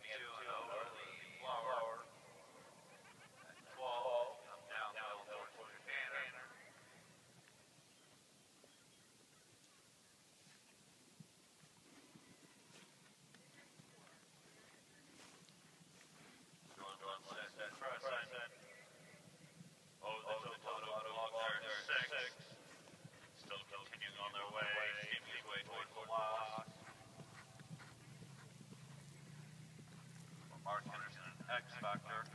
Batman Martin, X Factor,